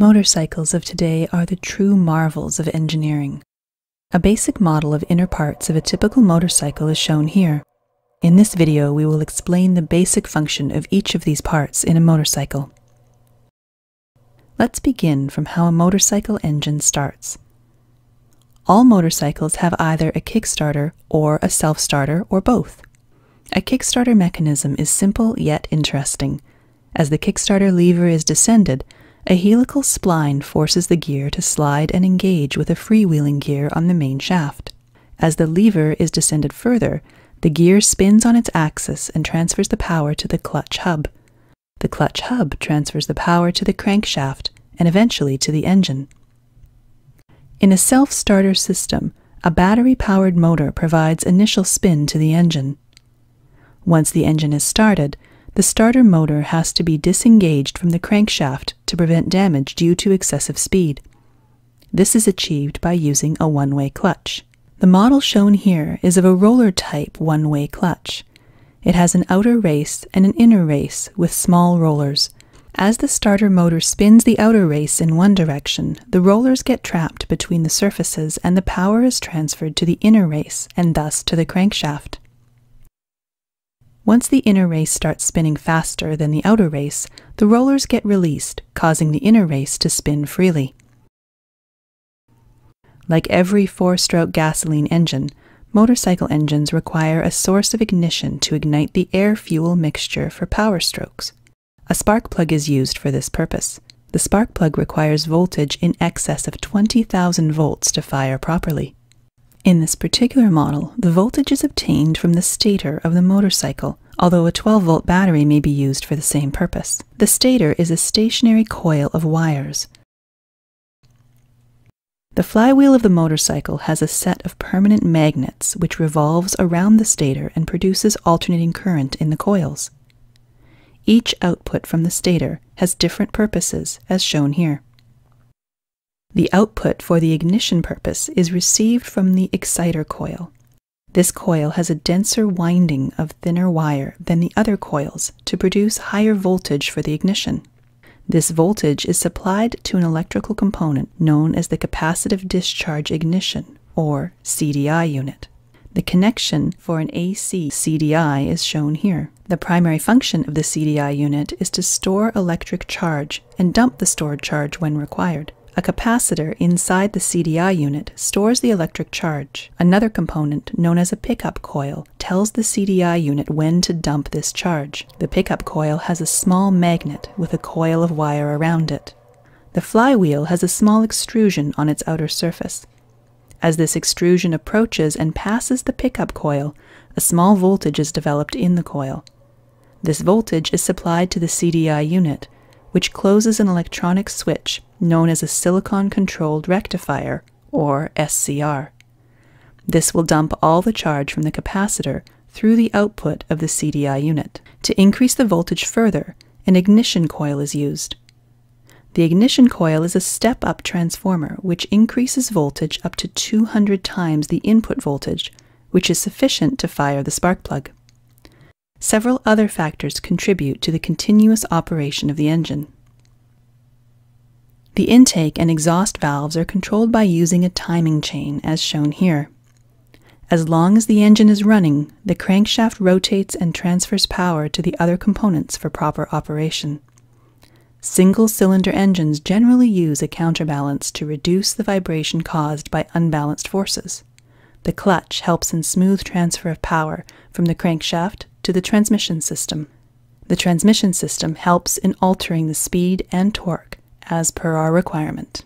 Motorcycles of today are the true marvels of engineering. A basic model of inner parts of a typical motorcycle is shown here. In this video, we will explain the basic function of each of these parts in a motorcycle. Let's begin from how a motorcycle engine starts. All motorcycles have either a kickstarter or a self-starter or both. A kickstarter mechanism is simple yet interesting. As the kickstarter lever is descended, a helical spline forces the gear to slide and engage with a freewheeling gear on the main shaft. As the lever is descended further, the gear spins on its axis and transfers the power to the clutch hub. The clutch hub transfers the power to the crankshaft and eventually to the engine. In a self starter system, a battery powered motor provides initial spin to the engine. Once the engine is started, the starter motor has to be disengaged from the crankshaft to prevent damage due to excessive speed. This is achieved by using a one-way clutch. The model shown here is of a roller type one-way clutch. It has an outer race and an inner race with small rollers. As the starter motor spins the outer race in one direction, the rollers get trapped between the surfaces and the power is transferred to the inner race and thus to the crankshaft. Once the inner race starts spinning faster than the outer race, the rollers get released, causing the inner race to spin freely. Like every four stroke gasoline engine, motorcycle engines require a source of ignition to ignite the air fuel mixture for power strokes. A spark plug is used for this purpose. The spark plug requires voltage in excess of 20,000 volts to fire properly. In this particular model, the voltage is obtained from the stator of the motorcycle, although a 12 volt battery may be used for the same purpose. The stator is a stationary coil of wires. The flywheel of the motorcycle has a set of permanent magnets which revolves around the stator and produces alternating current in the coils. Each output from the stator has different purposes, as shown here. The output for the ignition purpose is received from the exciter coil. This coil has a denser winding of thinner wire than the other coils to produce higher voltage for the ignition. This voltage is supplied to an electrical component known as the capacitive discharge ignition, or CDI unit. The connection for an AC CDI is shown here. The primary function of the CDI unit is to store electric charge and dump the stored charge when required. A capacitor inside the CDI unit stores the electric charge. Another component, known as a pickup coil, tells the CDI unit when to dump this charge. The pickup coil has a small magnet with a coil of wire around it. The flywheel has a small extrusion on its outer surface. As this extrusion approaches and passes the pickup coil, a small voltage is developed in the coil. This voltage is supplied to the CDI unit, which closes an electronic switch known as a silicon controlled rectifier, or SCR. This will dump all the charge from the capacitor through the output of the CDI unit. To increase the voltage further, an ignition coil is used. The ignition coil is a step up transformer which increases voltage up to 200 times the input voltage, which is sufficient to fire the spark plug. Several other factors contribute to the continuous operation of the engine. The intake and exhaust valves are controlled by using a timing chain, as shown here. As long as the engine is running, the crankshaft rotates and transfers power to the other components for proper operation. Single cylinder engines generally use a counterbalance to reduce the vibration caused by unbalanced forces. The clutch helps in smooth transfer of power from the crankshaft to the transmission system. The transmission system helps in altering the speed and torque as per our requirement.